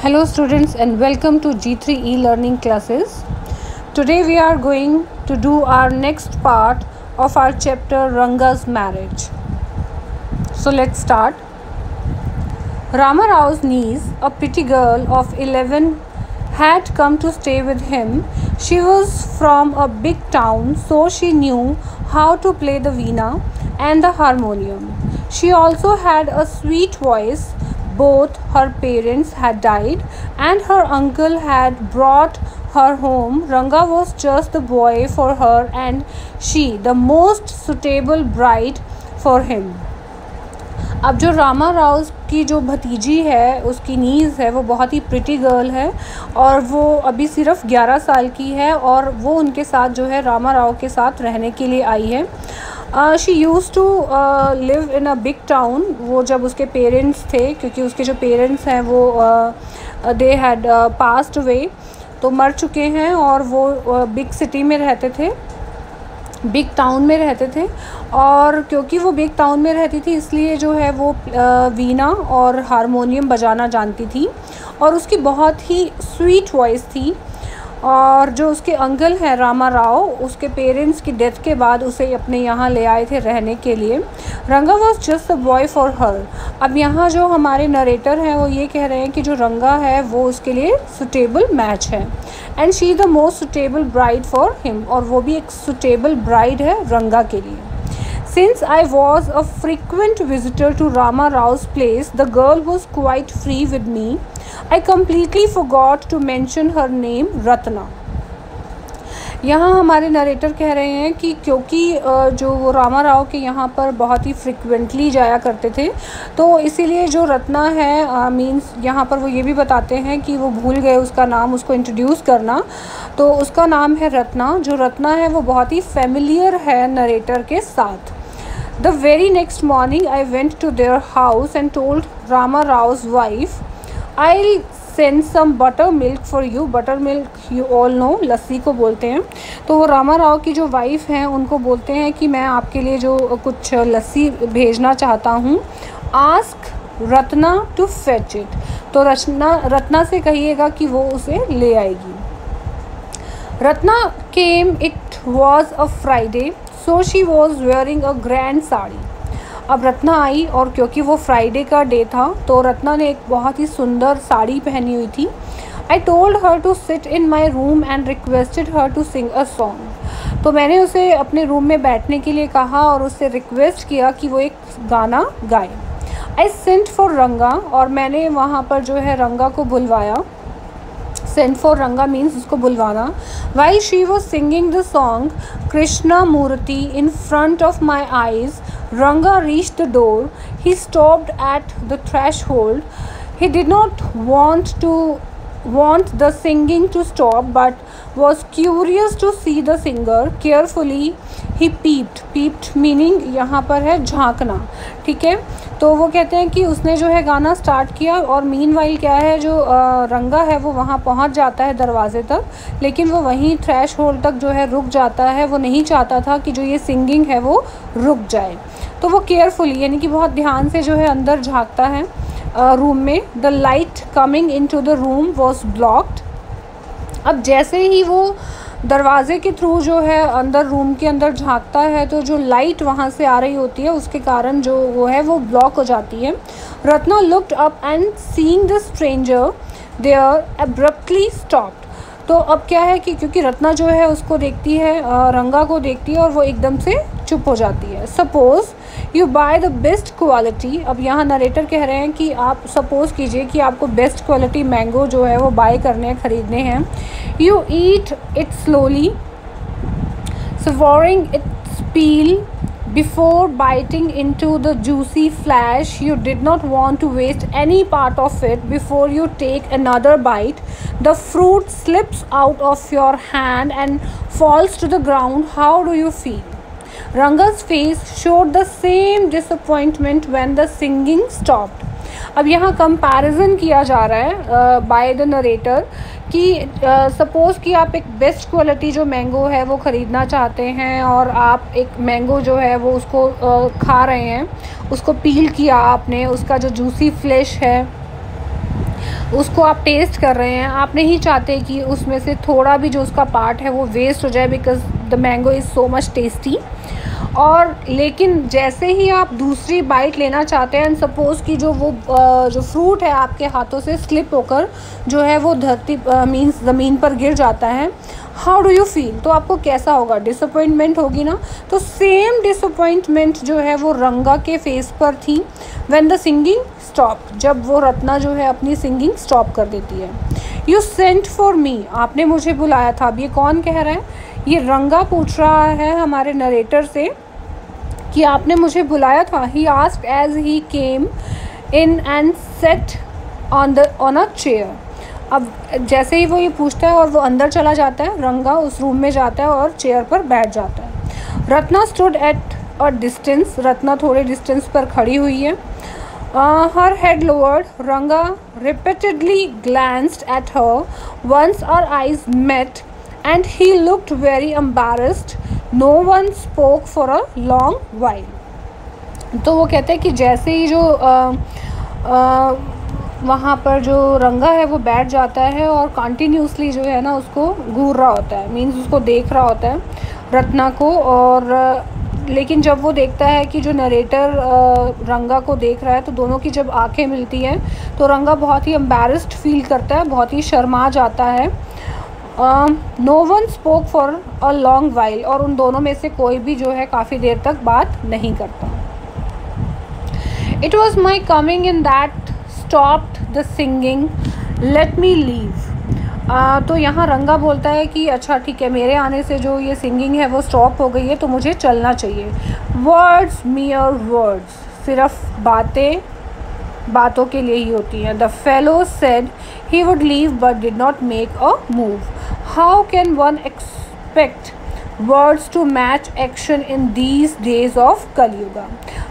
Hello students and welcome to G3 e-learning classes. Today we are going to do our next part of our chapter Ranga's marriage. So let's start. Rama Rao's niece, a pretty girl of 11, had come to stay with him. She was from a big town so she knew how to play the veena and the harmonium. She also had a sweet voice both her parents had died and her uncle had brought her home. Ranga was just the boy for her and she the most suitable bride for him. अब जो रामा राव की जो भतीजी है उसकी knees है वो बहुत ही प्रिटी गर्ल है और वो अभी सिर्फ़ 11 साल की है और वो उनके साथ जो है रामा राव के साथ रहने के लिए आई है she use to live in a big town वो जब उसके पेरेंट्स थे क्योंकि उसके जो पेरेंट्स हैं वो दे हैड पास्ट वे तो मर चुके हैं और वो बिग uh, सिटी में रहते थे. बिग टाउन में रहते थे. और क्योंकि वो बिग टाउन में रहती थी इसलिए जो है वो वीना uh, और हारमोनियम बजाना जानती थी. और उसकी बहुत ही स्वीट वॉइस थी. और जो उसके अंकल हैं, रामा राव, उसके पेरेंट्स की डेथ के बाद उसे अपने यहाँ ले आए थे रहने के लिए। Ranga was just a boy for her अब यहाँ जो हमारे नरेटर हैं, वो ये कह रहे हैं कि जो रंगा है, वो उसके लिए सुटेबल मैच है। And she the most suitable bride for him और वो भी एक सुटेबल ब्राइड है रंगा के लिए। Since I was a frequent visitor to Rama Rao's place, the girl was quite free with me. I completely forgot to mention her name Ratna. यहाँ हमारे narrator कह रहे हैं कि क्योंकि जो वो रामा राव के यहाँ पर बहुत ही फ्रिक्वेंटली जाया करते थे तो इसीलिए जो रत्ना है मींस यहाँ पर वो ये भी बताते हैं कि वो भूल गए उसका नाम उसको इंट्रोड्यूस करना तो उसका नाम है रत्ना जो रत्ना है वो बहुत ही फेमिलियर है नरेटर के साथ The very next morning, I went to their house and told Rama Rao's wife, I'll send some butter milk for you butter milk you all know lassi को बोलते हैं तो वो रामा राव की जो वाइफ हैं उनको बोलते हैं कि मैं आपके लिए जो कुछ लस्सी भेजना चाहता हूँ ask Ratna to fetch it तो रचना रत्ना से कहिएगा कि वो उसे ले आएगी। Ratna came it was a Friday so she was wearing a grand sari अब रत्ना आई और क्योंकि वो फ्राइडे का डे था तो रत्ना ने एक बहुत ही सुंदर साड़ी पहनी हुई थी। I told her to sit in my room and requested her to sing a song तो मैंने उसे अपने रूम में बैठने के लिए कहा और उससे रिक्वेस्ट किया कि वो एक गाना गाए। आई सेंट फॉर रंगा और मैंने वहाँ पर जो है रंगा को बुलवाया। सेंट फॉर रंगा मीन्स उसको बुलवाना। Why she was singing the song Krishna Murthy in front of my eyes Ranga reach the door he stopped at the threshold he did not want to want the singing to stop but was curious to see the singer carefully. He peeped. Peeped meaning यहाँ पर है झांकना, ठीक है? तो वो कहते हैं कि उसने जो है गाना स्टार्ट किया और मीन वाइल क्या है जो रंगा है वो वहाँ पहुँच जाता है दरवाजे तक, लेकिन वो वहीं थ्रैश होल्ड तक जो है रुक जाता है। वो नहीं चाहता था कि जो ये सिंगिंग है वो रुक जाए। तो वो केयरफुली यानी कि बहुत ध्यान से जो है अंदर झाँकता है रूम में। The light coming into the room was blocked अब जैसे ही वो दरवाज़े के थ्रू जो है अंदर रूम के अंदर झांकता है तो जो लाइट वहाँ से आ रही होती है, उसके कारण जो वो है, वो ब्लॉक हो जाती है। Ratna looked up and seeing the stranger there abruptly stopped तो अब क्या है कि क्योंकि रत्ना जो है, उसको देखती है रंगा को देखती है और वो एकदम से चुप हो जाती है। Suppose you buy the best quality अब यहाँ नरेटर कह रहे हैं कि आप सपोज़ कीजिए कि आपको बेस्ट क्वालिटी मैंगो जो है वो बाय करने हैं ख़रीदने हैं। You eat it slowly savouring its peel before biting into the juicy flesh you did not want to waste any part of it before you take another bite the fruit slips out of your hand and falls to the ground how do you feel Ranga's face showed the same disappointment when the singing stopped. अब यहाँ comparison किया जा रहा है by the narrator कि suppose कि आप एक बेस्ट क्वालिटी जो मैंगो है वो ख़रीदना चाहते हैं और आप एक मैंगो जो है वो उसको uh, खा रहे हैं उसको पील किया आपने उसका जो जूसी फ्लेश है उसको आप टेस्ट कर रहे हैं आप नहीं चाहते कि उसमें से थोड़ा भी जो उसका पार्ट है वो वेस्ट हो जाए because the mango is so much tasty और लेकिन जैसे ही आप दूसरी बाइट लेना चाहते हैं एंड सपोज़ कि जो वो जो फ्रूट है आपके हाथों से स्लिप होकर जो है वो धरती मीन्स ज़मीन पर गिर जाता है हाउ डू यू फील तो आपको कैसा होगा? डिसअपॉइंटमेंट होगी ना? तो सेम डिसअपॉइंटमेंट जो है वो रंगा के फेस पर थी व्हेन द सिंगिंग स्टॉप जब वो रत्ना जो है अपनी सिंगिंग स्टॉप कर देती है। यू सेंट फॉर मी आपने मुझे बुलाया था। अब ये कौन कह रहा है? ये रंगा पूछ रहा है हमारे नरेटर से कि आपने मुझे बुलाया था। He ask as he came in and sat on the on a chair अब जैसे ही वो ये पूछता है और वो अंदर चला जाता है, रंगा उस रूम में जाता है और चेयर पर बैठ जाता है। Ratna stood at a distance Ratna थोड़े डिस्टेंस पर खड़ी हुई है। Her head lowered Ranga repeatedly glanced at her once our eyes met and he looked very embarrassed no one spoke for a long while तो वो कहते हैं कि जैसे ही जो वहाँ पर जो रंगा है, वो बैठ जाता है और कंटिन्यूसली जो है ना उसको घूर रहा होता है। मीन्स उसको देख रहा होता है रत्ना को और, लेकिन जब वो देखता है कि जो नरेटर रंगा को देख रहा है तो दोनों की जब आँखें मिलती हैं तो रंगा बहुत ही एम्बेरस्ड फील करता है, बहुत ही शर्मा जाता है। No one spoke for a long while और उन दोनों में से कोई भी जो है काफ़ी देर तक बात नहीं करता। It was my coming in that stopped the singing let me leave तो यहाँ रंगा बोलता है कि अच्छा ठीक है, मेरे आने से जो ये सिंगिंग है वो स्टॉप हो गई है तो मुझे चलना चाहिए। वर्ड्स मियर वर्ड्स सिर्फ़ बातें, बातों के लिए ही होती हैं। The fellow said he would leave but did not make a move how can one expect words to match action in these days of Kaliyuga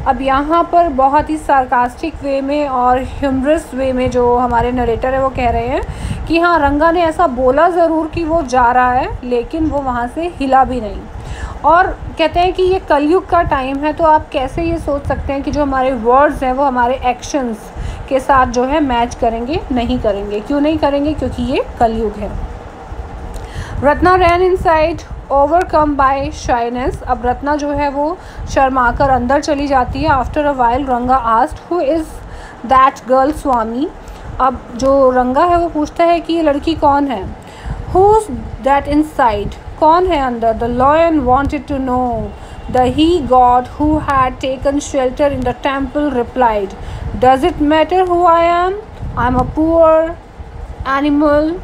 अब यहाँ पर बहुत ही सार्कास्टिक वे में और ह्यूमरस वे में जो हमारे नरेटर है, वो कह रहे हैं कि हाँ रंगा ने ऐसा बोला ज़रूर कि वो जा रहा है, लेकिन वो वहाँ से हिला भी नहीं। और कहते हैं कि ये कलयुग का टाइम है तो आप कैसे ये सोच सकते हैं कि जो हमारे वर्ड्स हैं, वो हमारे एक्शंस के साथ जो है मैच करेंगे, नहीं करेंगे? क्यों नहीं करेंगे? क्योंकि ये कलयुग है। Ratna ran inside overcome by shyness अब रत्ना जो है वो शर्मा कर अंदर चली जाती है. After a while Ranga asked who is that girl Swami अब जो रंगा है वो पूछता है कि ये लड़की कौन है? हुज दैट इन साइड कौन है अंदर? The lion wanted to know the he goat who had taken shelter in the temple replied does it matter who I am I am a poor animal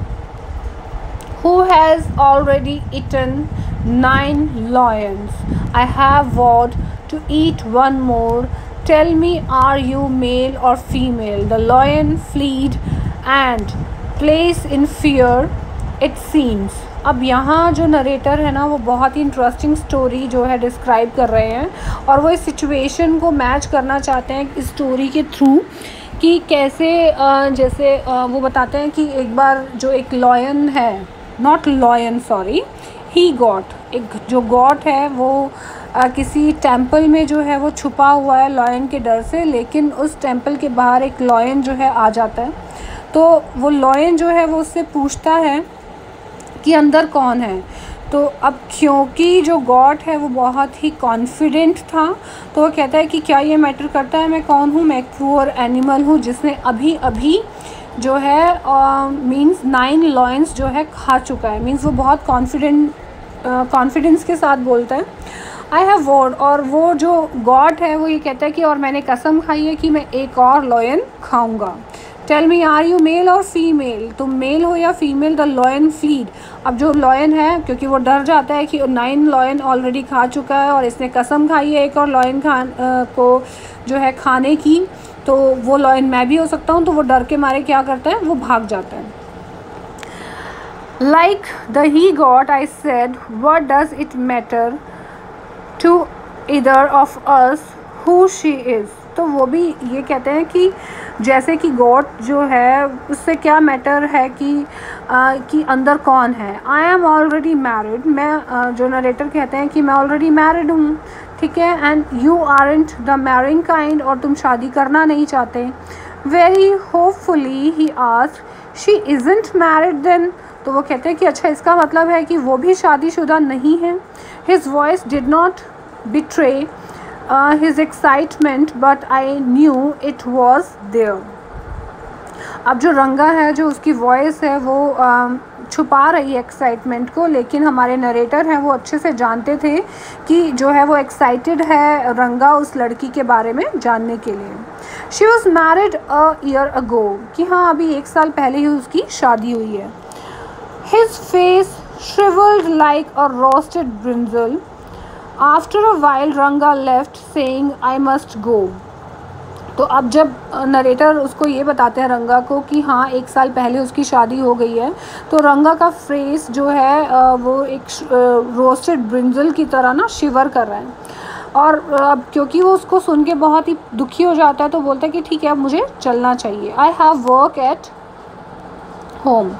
who has already eaten nine lions. I have vowed to eat one more. Tell me, are you male or female? The lion fled and place in fear, it seems. अब यहाँ जो narrator है ना वो बहुत ही interesting story जो है डिस्क्राइब कर रहे हैं और वो इस सिचुएशन को मैच करना चाहते हैं इस स्टोरी के थ्रू कि कैसे जैसे वो बताते हैं कि एक बार जो एक लॉयन है not lion sorry he got एक जो गॉट है वो आ, किसी टेंपल में जो है वो छुपा हुआ है लॉयन के डर से लेकिन उस टेंपल के बाहर एक लॉयन जो है आ जाता है। तो वो लॉयन जो है वो उससे पूछता है कि अंदर कौन है। तो अब क्योंकि जो गॉड है वो बहुत ही कॉन्फिडेंट था तो वो कहता है कि क्या ये मैटर करता है मैं कौन हूँ? मैं एक पुअर एनिमल हूँ जिसने अभी अभी जो है मींस नाइन लॉयंस जो है खा चुका है। मींस वो बहुत कॉन्फिडेंट कॉन्फिडेंस के साथ बोलता है। आई हैव वॉर्ड और वो जो गॉड है, वो ये कहता है कि और मैंने कसम खाई है कि मैं एक और लॉयन खाऊँगा। Tell me are you male और फीमेल तुम मेल हो या फीमेल द लॉयन फ़ीड अब जो लॉयन है, क्योंकि वो डर जाता है कि नाइन लॉयन ऑलरेडी खा चुका है और इसने कसम खाई है एक और लॉयन खा को जो है खाने की। तो वो लॉयन मैं भी हो सकता हूँ तो वो डर के मारे क्या करता है वो भाग जाता है। Like the he goat I said what does it matter to either of us who she is तो वो भी ये कहते हैं कि जैसे कि गॉड जो है उससे क्या मैटर है कि आ, कि अंदर कौन है? आई एम ऑलरेडी मैरिड मैं जो नरेटर कहते हैं कि मैं ऑलरेडी मैरिड हूँ ठीक है? And you aren't the marrying kind और तुम शादी करना नहीं चाहते। Very hopefully he ask she isn't married then तो वो कहते हैं कि अच्छा इसका मतलब है कि वो भी शादीशुदा नहीं है। His voice did not betray his excitement but I knew it was there अब जो रंगा है जो उसकी वॉइस है वो uh, छुपा रही है एक्साइटमेंट को लेकिन हमारे नरेटर हैं वो अच्छे से जानते थे कि जो है वो एक्साइटेड है रंगा उस लड़की के बारे में जानने के लिए she was married a year ago कि हाँ अभी एक साल पहले ही उसकी शादी हुई है his face shriveled like a roasted brinjal. After a while, Ranga left saying, I must go. तो अब जब नरेटर उसको ये बताते हैं रंगा को कि हाँ एक साल पहले उसकी शादी हो गई है तो रंगा का फेस जो है वो एक रोस्टेड ब्रिंजल की तरह ना शिवर कर रहा है। और अब क्योंकि वो उसको सुन के बहुत ही दुखी हो जाता है तो बोलता है कि ठीक है, अब मुझे चलना चाहिए। I have work at home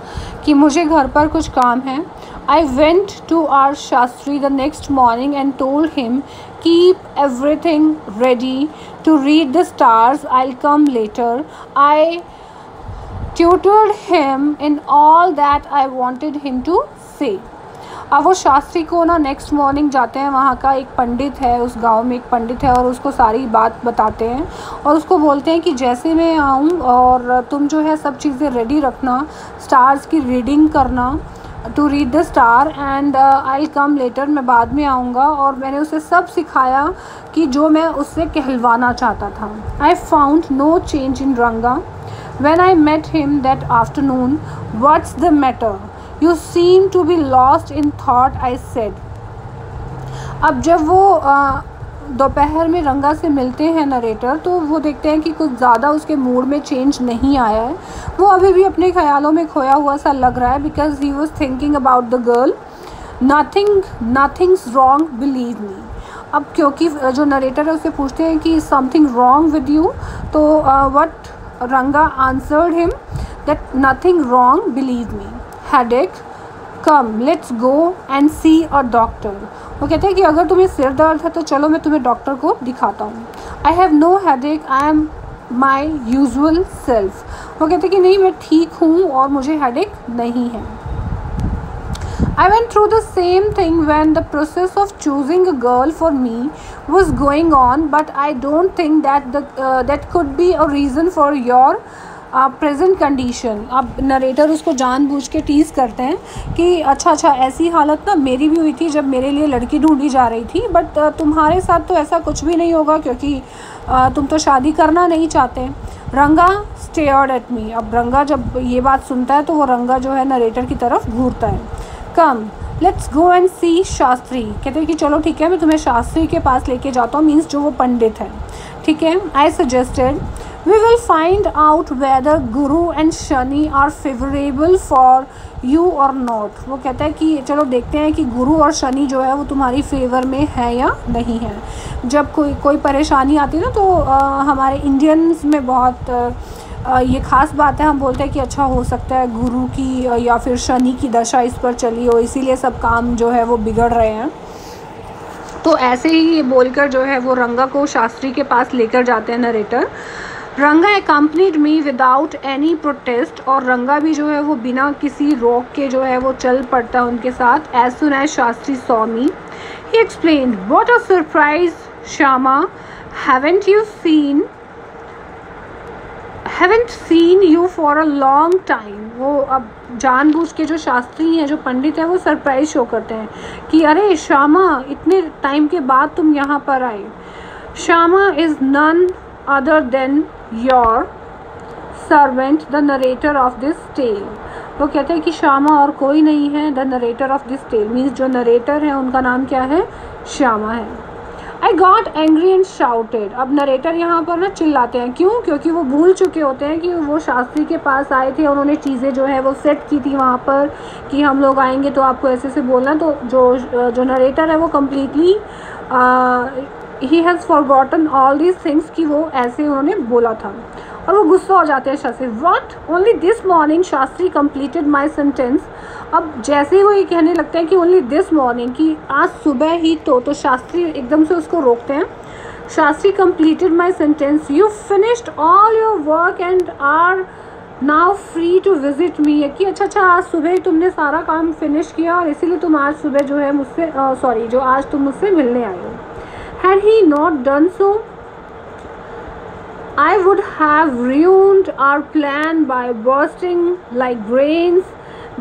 कि मुझे घर पर कुछ काम है। I went to our Shastri the next morning and told him keep everything ready. To read the stars, i'll come later. I tutored him in all that i wanted him to say. अब वो शास्त्री को ना next morning जाते हैं, वहाँ का एक पंडित है, उस गाँव में एक पंडित है और उसको सारी बात बताते हैं और उसको बोलते हैं कि जैसे मैं आऊँ और तुम जो है सब चीज़ें रेडी रखना स्टार्स की रीडिंग करना to read the star and I come later मैं बाद में आऊँगा और मैंने उसे सब सिखाया कि जो मैं उससे कहलवाना चाहता था। I found no change in Ranga when I met him that afternoon what's the matter you seem to be lost in thought I said अब जब वो uh, दोपहर में रंगा से मिलते हैं नरेटर तो वो देखते हैं कि कुछ ज़्यादा उसके मूड में चेंज नहीं आया है। वो अभी भी अपने ख्यालों में खोया हुआ सा लग रहा है because he was thinking about the girl nothing nothing's wrong believe me अब क्योंकि जो नरेटर है उससे पूछते हैं कि समथिंग रॉन्ग विद यू तो what Ranga answered him that nothing wrong believe me headache come let's go and see a doctor वो कहते हैं कि अगर तुम्हें सिर दर्द है तो चलो मैं तुम्हें डॉक्टर को दिखाता हूँ आई have no headache I am my usual self वो कहते हैं कि नहीं मैं ठीक हूँ और मुझे हेड नहीं है I went through the same thing when the process of choosing a girl for me was going on, but I don't think that the uh, that could be a reason for your present condition अब narrator उसको जानबूझ के tees करते हैं कि अच्छा अच्छा ऐसी हालत ना मेरी भी हुई थी जब मेरे लिए लड़की ढूंढी जा रही थी बट तुम्हारे साथ तो ऐसा कुछ भी नहीं होगा क्योंकि तुम तो शादी करना नहीं चाहते। रंगा स्टेयर्ड एट मी अब रंगा जब ये बात सुनता है तो वो रंगा जो है नरेटर की तरफ़ घूरता है। Come let's go and see Shastri कहते हैं कि चलो ठीक है, मैं तुम्हें शास्त्री के पास लेके जाता हूँ मीन्स जो वो पंडित है। ठीक है I suggested we will find out whether guru and shani are favorable for you or not. वो कहता है कि चलो देखते हैं कि गुरु और शनि जो है वो तुम्हारी फेवर में है या नहीं है. जब कोई कोई परेशानी आती है ना तो आ, हमारे इंडियंस में बहुत आ, ये ख़ास बात है। हम बोलते हैं कि अच्छा हो सकता है गुरु की या फिर शनि की दशा इस पर चली हो। इसीलिए सब काम जो है वो बिगड़ रहे हैं। तो ऐसे ही बोलकर जो है वो रंगा को शास्त्री के पास लेकर जाते हैं narrator Ranga accompanied me without any protest और रंगा भी जो है वो बिना किसी रोक के जो है वो चल पड़ता है उनके साथ as soon as Shastri saw he explain what a surprise Shyama haven't you seen haven't seen you for a long time वो अब जानबूझ के जो शास्त्री हैं, जो पंडित हैं, वो सरप्राइज़ शो करते हैं कि, अरे श्यामा इतने टाइम के बाद तुम यहाँ पर आए। Shyama is none other than your servant the narrator of this tale वो कहते हैं कि श्यामा और कोई नहीं है the narrator of this tale means जो नरेटर है, उनका नाम क्या है? श्यामा है। I got angry and shouted अब नरेटर यहाँ पर ना चिल्लाते हैं। क्यों? क्योंकि वो भूल चुके होते हैं कि वो शास्त्री के पास आए थे, उन्होंने चीज़ें जो है वो सेट की थी वहाँ पर कि हम लोग आएँगे तो आपको ऐसे से बोलना तो जो जो नरेटर है वो completely he has forgotten all these things कि वो ऐसे उन्होंने बोला था। और वो गुस्सा हो जाते हैं Shastri what only this morning Shastri completed my sentence अब जैसे ही वो ये कहने लगते हैं कि ओनली दिस मॉर्निंग कि आज सुबह ही तो तो शास्त्री एकदम से उसको रोकते हैं। Shastri completed my sentence you finished all your work and are now free to visit me कि अच्छा अच्छा आज सुबह तुमने सारा काम फिनिश किया और इसीलिए तुम आज सुबह जो है मुझसे सॉरी जो आज तुम मुझसे मिलने आए हो। Had he not done so I would have ruined our plan by bursting like grains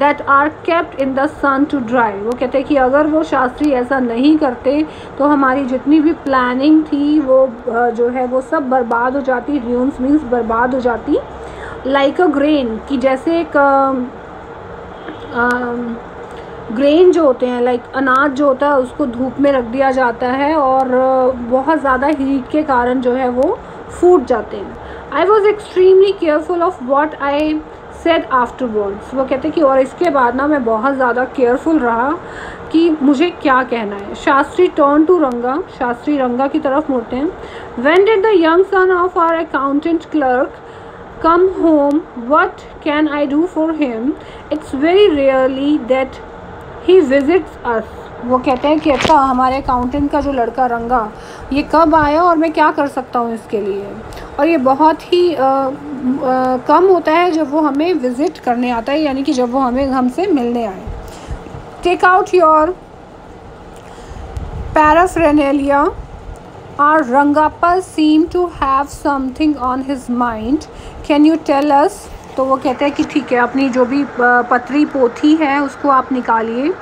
that are kept in the sun to dry. वो कहते हैं कि अगर वो शास्त्री ऐसा नहीं करते तो हमारी जितनी भी प्लानिंग थी, वो जो है, वो सब बर्बाद हो जाती ruins मीन्स बर्बाद हो जाती लाइक अ ग्रेन कि जैसे एक ग्रेन जो होते हैं लाइक अनाज जो होता है, उसको धूप में रख दिया जाता है और बहुत ज़्यादा हीट के कारण जो है वो फूट जाते हैं। I was extremely careful of what I said afterwards वो कहते हैं कि, और इसके बाद ना मैं बहुत ज़्यादा केयरफुल रहा कि मुझे क्या कहना है। शास्त्री टर्न टू रंगा शास्त्री रंगा की तरफ़ मुड़ते हैं। When did the young son of our accountant clerk come home what can I do for him it's very rarely that he visits us वो कहते हैं कि अच्छा हमारे अकाउंटेंट का जो लड़का रंगा ये कब आया और मैं क्या कर सकता हूँ इसके लिए? और ये बहुत ही आ, आ, कम होता है जब वो हमें विज़िट करने आता है यानी कि जब वो हमें हमसे मिलने आए। Take out your paraphernalia our Rangappa seem to have something on his mind can you tell us तो वो कहते हैं कि ठीक है, अपनी जो भी पतरी पोथी है, उसको आप निकालिए।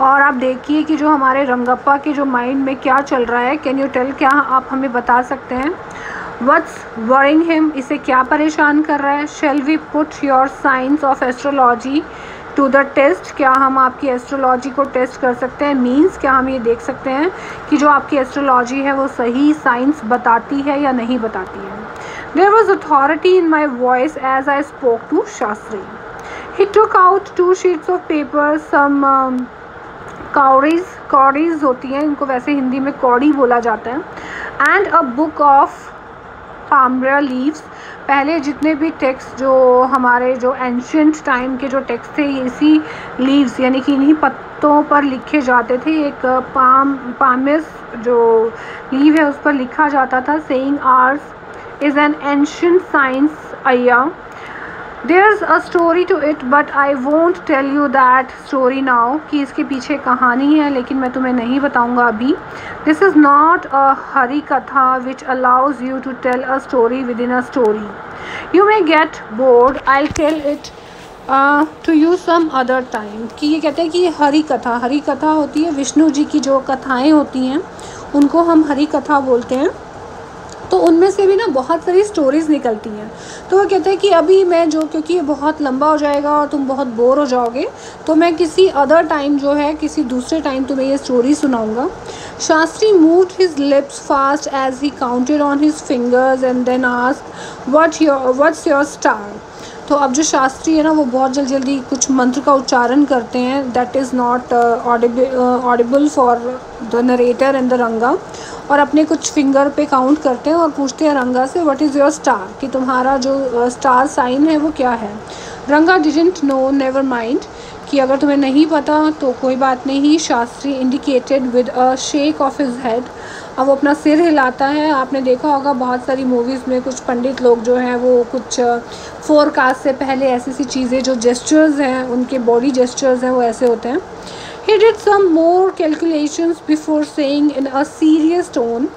और आप देखिए कि जो हमारे रंगप्पा के जो माइंड में क्या चल रहा है कैन यू टेल क्या आप हमें बता सकते हैं? वट्स वरिंग हिम इसे क्या परेशान कर रहा है? Shall we put your science of astrology to the test क्या हम आपकी एस्ट्रोलॉजी को टेस्ट कर सकते हैं? मीन्स क्या हम ये देख सकते हैं कि जो आपकी एस्ट्रोलॉजी है, वो सही साइंस बताती है या नहीं बताती है? There was authority in my voice as I spoke to Shastri. He took out two sheets of paper, some um, कौड़ीज कौड़ीज होती हैं इनको वैसे हिंदी में कौड़ी बोला जाता है and a book of palmyra leaves पहले जितने भी टेक्स्ट जो हमारे जो एंशंट टाइम के जो टेक्स्ट थे इसी लीव्स यानी कि इन्हीं पत्तों पर लिखे जाते थे एक पाम पामिस जो लीव है उस पर लिखा जाता था saying ours is an ancient science ayya there's a story to it but I won't tell you that story now कि इसके पीछे कहानी है लेकिन मैं तुम्हें नहीं बताऊँगा अभी this is not a hari katha which allows you to tell a story within a story you may get bored I'll tell it to you some other time कि ये कहते हैं कि ये हरी कथा हरी कथा होती है विष्णु जी की जो कथाएँ होती हैं उनको हम हरी कथा बोलते हैं तो उनमें से भी ना बहुत सारी स्टोरीज़ निकलती हैं। तो वो कहते हैं कि अभी मैं जो, क्योंकि ये बहुत लंबा हो जाएगा और तुम बहुत बोर हो जाओगे तो मैं किसी अदर टाइम जो है, किसी दूसरे टाइम तुम्हें ये story सुनाऊँगा। Shastri move his lips fast as he counted on his fingers and then ask what your what's your star तो अब जो शास्त्री है ना वो बहुत जल्दी जल्दी कुछ मंत्र का उच्चारण करते हैं। That is not audible for the narrator and the Ranga और अपने कुछ फिंगर पे काउंट करते हैं और पूछते हैं रंगा से व्हाट इज़ योर स्टार कि तुम्हारा जो स्टार uh, साइन है वो क्या है? Ranga didn't know never mind कि अगर तुम्हें नहीं पता तो कोई बात नहीं। Shastri indicated with a shake of his head अब वो अपना सिर हिलाता है। आपने देखा होगा, बहुत सारी मूवीज़ में कुछ पंडित लोग जो हैं, वो कुछ फोरकास्ट से पहले ऐसी ऐसी चीज़ें, जो जेस्चर्स हैं, उनके बॉडी जेस्चर्स हैं, वो ऐसे होते हैं। He did some more calculations before saying in a serious tone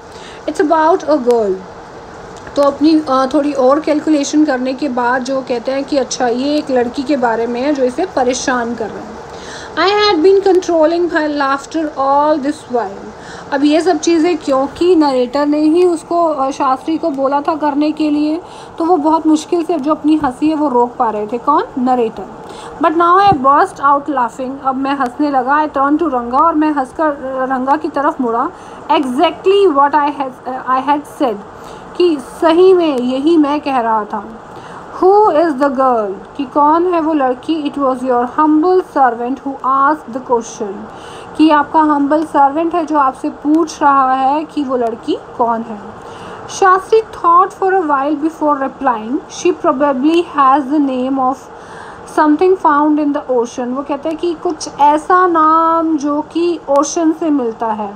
it's about a girl तो अपनी थोड़ी और कैलकुलेशन करने के बाद जो कहते हैं कि अच्छा ये एक लड़की के बारे में है जो इसे परेशान कर रहे हैं। I had been controlling my laughter all this while अब ये सब चीज़ें क्योंकि नरेटर ने ही उसको शास्त्री को बोला था करने के लिए तो वो बहुत मुश्किल से जो अपनी हँसी है वो रोक पा रहे थे। कौन? Narrator but now I burst out laughing अब मैं हंसने लगा आई टर्न टू रंगा और मैं हंसकर रंगा की तरफ़ मुड़ा। Exactly what I I had said कि सही में यही मैं कह रहा था। हु इज़ द गर्ल कि कौन है वो लड़की? It was your humble servant who ask the question कि आपका हम्बल सर्वेंट है जो आपसे पूछ रहा है कि वो लड़की कौन है। Shastri thought for a while before replying she probably has the name of something found in the ocean वो कहते हैं कि कुछ ऐसा नाम जो कि ओशन से मिलता है।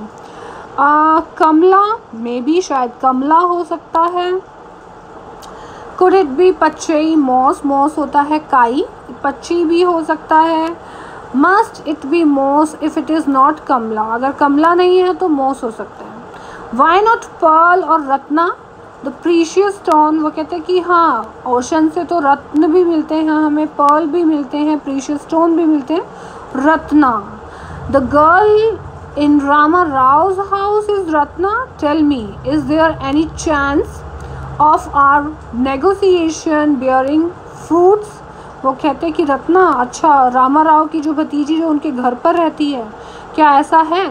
कमला मे बी शायद कमला हो सकता है। Could it be pachchai moss moss होता है काई। पच्ची भी हो सकता है। Must it be moss if it is not Kamala? अगर कमला नहीं है तो मोस हो सकता है। वाई नॉट पर्ल और रत्ना? द प्रीशियस स्टोन वो कहते हैं कि हाँ ओशन से तो रत्न भी मिलते हैं, हमें पर्ल भी मिलते हैं प्रीशियस स्टोन भी मिलते हैं। Ratna. The girl in Rama Rao's house is Ratna tell me is there any chance of our negotiation bearing fruits वो कहते हैं कि रत्ना अच्छा रामा राव की जो भतीजी जो उनके घर पर रहती है, क्या ऐसा है?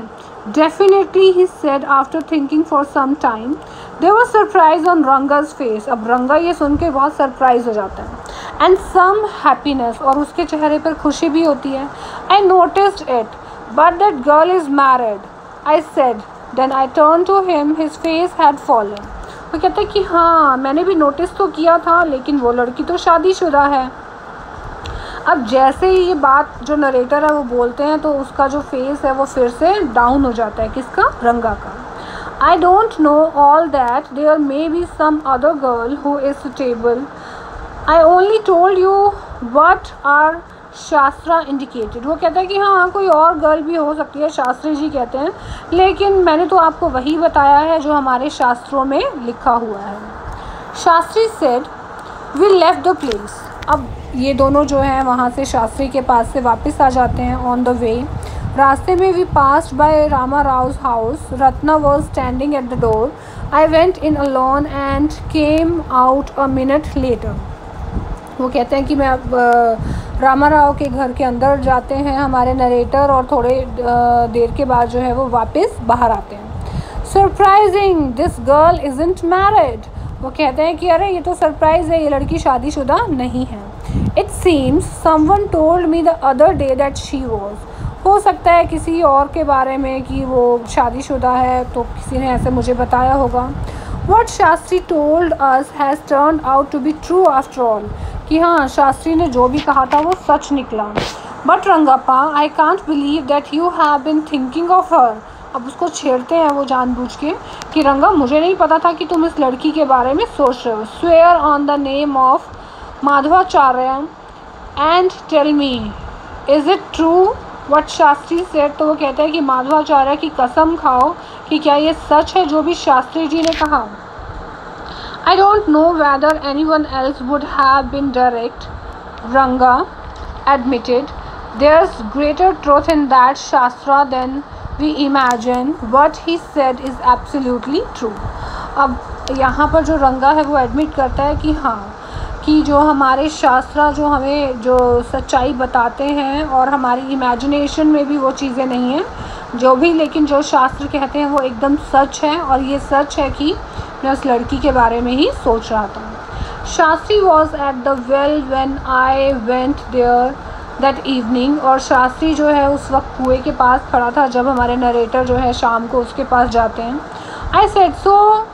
Definitely he said after thinking for some time there was surprise on Ranga's face अब रंगा ये सुन के बहुत सरप्राइज़ हो जाता है। एंड सम हैप्पीनेस और उसके चेहरे पर खुशी भी होती है। I notice it but that girl is married I said then I turn to him his face had fallen वो कहते हैं कि हाँ मैंने भी नोटिस तो किया था, लेकिन वो लड़की तो शादीशुदा है। अब जैसे ही ये बात जो नरेटर है वो बोलते हैं तो उसका जो फेस है वो फिर से डाउन हो जाता है किसका? रंगा का। I don't know all that there may be some other girl who is suitable I only told you what our shastra indicated वो कहता है कि हाँ हाँ कोई और गर्ल भी हो सकती है, शास्त्री जी कहते हैं। लेकिन मैंने तो आपको वही बताया है जो हमारे शास्त्रों में लिखा हुआ है। Shastri said we left the place अब ये दोनों जो हैं, वहाँ से शास्त्री के पास से वापस आ जाते हैं ऑन द वे रास्ते में we pass by Rama Rao's house Ratna was standing at the door I went in a lawn and came out a minute later वो कहते हैं कि मैं अब रामा राव के घर के अंदर जाते हैं हमारे नरेटर और थोड़े देर के बाद जो है वो वापस बाहर आते हैं। Surprising this girl is isn't married वो कहते हैं कि अरे, ये तो सरप्राइज़ है, ये लड़की शादीशुदा नहीं है। It seems someone told me the other day that she was हो सकता है किसी और के बारे में कि वो शादीशुदा है तो किसी ने ऐसे मुझे बताया होगा। What Shastri told us has turn out to be true after all कि हाँ शास्त्री ने जो भी कहा था वो सच निकला। But Rangappa I can't believe that you have been thinking of her अब उसको छेड़ते हैं वो जानबूझ के कि रंगा, मुझे नहीं पता था कि तुम इस लड़की के बारे में सोच रहे हो। Swear on the name of Madhvacharya and tell me is it true what Shastri said तो वो कहते हैं कि माधवाचार्य की कसम खाओ कि क्या ये सच है जो भी शास्त्री जी ने कहा। I don't know whether any one else would have been direct Ranga admitted there is greater truth in that shastra than we imagine what he said is absolutely true अब यहाँ पर जो रंगा है, वो एडमिट करता है कि हाँ कि जो हमारे शास्त्र जो हमें जो सच्चाई बताते हैं और हमारी इमेजिनेशन में भी वो चीज़ें नहीं हैं, जो भी, लेकिन जो शास्त्र कहते हैं वो एकदम सच है और ये सच है कि मैं उस लड़की के बारे में ही सोच रहा था। Shastri was at the well when I went there that evening और शास्त्री जो है उस वक्त कुएँ के पास खड़ा था जब हमारे नरेटर जो है शाम को उसके पास जाते हैं। I said so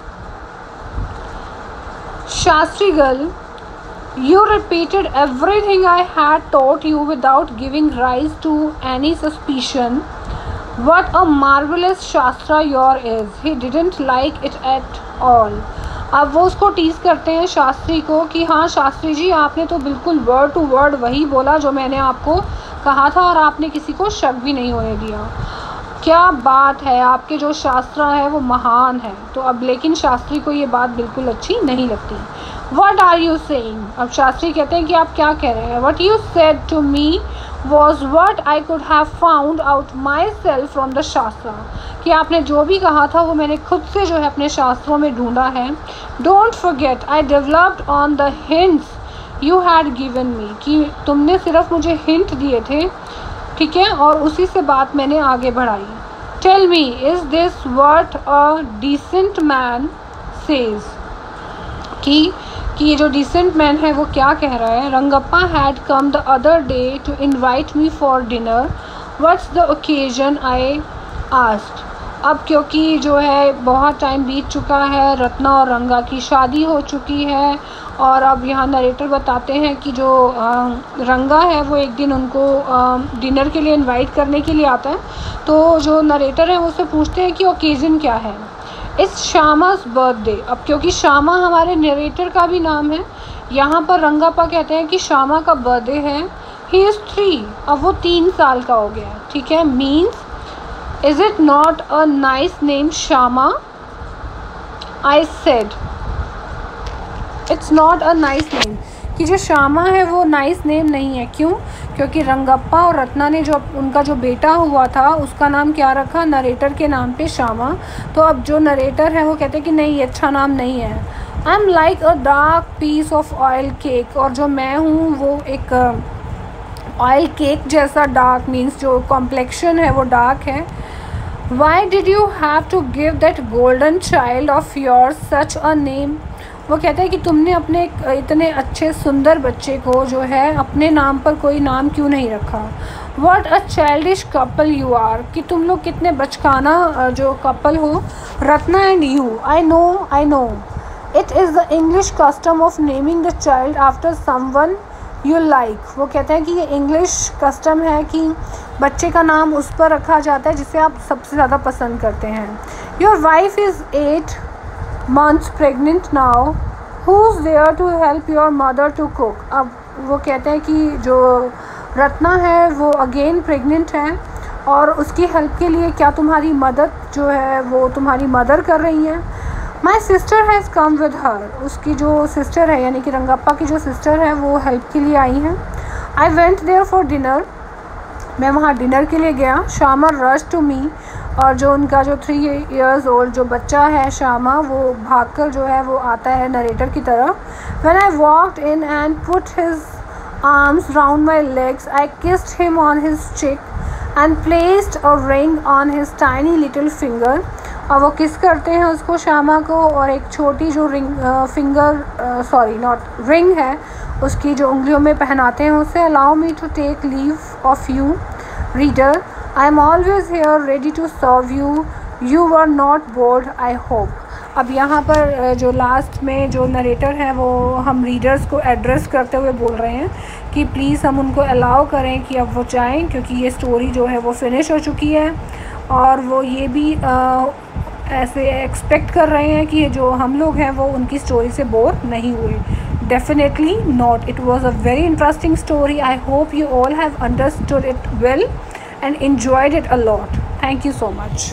Shastri girl repeated every thing I had taught you without giving rise to any suspicion what a marvellous shastra your is he didn't like it at all अब वो उसको टीज़ करते हैं शास्त्री को कि हाँ शास्त्री जी, आपने तो बिल्कुल वर्ड टू वर्ड वही बोला जो मैंने आपको कहा था और आपने किसी को शक भी नहीं होने दिया। क्या बात है, आपके जो शास्त्र है वो महान है। तो अब लेकिन शास्त्री को ये बात बिल्कुल अच्छी नहीं लगती। वट आर यू सेइंग अब शास्त्री कहते हैं कि आप क्या कह रहे हैं? What you said to me was what I could have found out my self from the शास्त्र कि आपने जो भी कहा था, वो मैंने खुद से जो है अपने शास्त्रों में ढूंढा है। Don't forget I developed on the hints you had given me कि तुमने सिर्फ़ मुझे हिंट दिए थे, ठीक है? और उसी से बात मैंने आगे बढ़ाई। Tell me is this what a decent man says कि ये जो डिसेंट मैन है, वो क्या कह रहा है? Rangappa had come the other day to invite me for dinner what's the occasion I asked अब क्योंकि जो है, बहुत टाइम बीत चुका है, रत्ना और रंगा की शादी हो चुकी है, और अब यहाँ नरेटर बताते हैं कि जो रंगा है, वो एक दिन उनको डिनर के लिए इनवाइट करने के लिए आता है। तो जो नरेटर है उससे पूछते हैं कि ओकेज़न क्या है। इस शामास बर्थडे अब क्योंकि शामा हमारे नरेटर का भी नाम है, यहाँ पर रंगापा कहते हैं कि शामा का बर्थडे है। ही इज़ थ्री अब वो तीन साल का हो गया ठीक है? Means is it not a nice name Shama? I said it's not a nice name कि जो श्यामा है वो नाइस नेम नहीं है, क्यों? क्योंकि रंगप्पा और रत्ना ने जो उनका जो बेटा हुआ था, उसका नाम क्या रखा? नरेटर के नाम पे श्यामा। तो अब जो नरेटर है, वो कहते हैं कि नहीं ये अच्छा नाम नहीं है। I am like a dark piece of oil cake और जो मैं हूँ, वो एक ऑयल केक जैसा डार्क मीन्स जो कॉम्प्लेक्शन है, वो डार्क है। Why did you have to give that golden child of your such a name वो कहते हैं कि तुमने अपने इतने अच्छे, सुंदर बच्चे को जो है, अपने नाम पर कोई नाम क्यों नहीं रखा? What a childish couple you are कि तुम लोग कितने बचकाना जो कपल हो। Ratna and you I know I know it is the English custom of naming the child after someone you like वो कहते हैं कि ये इंग्लिश कस्टम है कि बच्चे का नाम उस पर रखा जाता है जिसे आप सबसे ज़्यादा पसंद करते हैं। Your wife is at pregnant now who is there to help your mother to cook अब वो कहते हैं कि जो रत्ना है, वो अगेन प्रेग्नेंट है और उसकी हेल्प के लिए क्या तुम्हारी मदद जो है, वो तुम्हारी मदर कर रही हैं? My sister has come with her उसकी जो सिस्टर है, यानी कि रंगप्पा की जो सिस्टर है, वो हेल्प के लिए आई हैं। I went there for dinner मैं वहाँ डिनर के लिए गया। शामा रश टू मी और जो उनका जो थ्री इयर्स ओल्ड जो बच्चा है शामा वो भागकर जो है वो आता है नरेटर की तरफ़ when I walked in and put his arms round my legs I kissed him on his cheek and placed a ring on his tiny little finger और वो किस करते हैं उसको शामा को और एक छोटी जो ring finger sorry not ring है, उसकी जो उंगलियों में पहनाते हैं उसे। Allow me to take leave of you reader I am always here ready to serve you you are not bored I hope अब यहाँ पर जो लास्ट में जो नरेटर हैं वो हम रीडर्स को एड्रेस करते हुए बोल रहे हैं कि प्लीज़ हम उनको अलाउ करें कि अब वो चाहें क्योंकि ये स्टोरी जो है वो फिनिश हो चुकी है। और वो ये भी आ, ऐसे एक्सपेक्ट कर रहे हैं कि जो हम लोग हैं वो उनकी स्टोरी से बोर नहीं हुए। Definitely not it was a very interesting story I hope you all have understood it well and enjoyed it a lot. Thank you so much.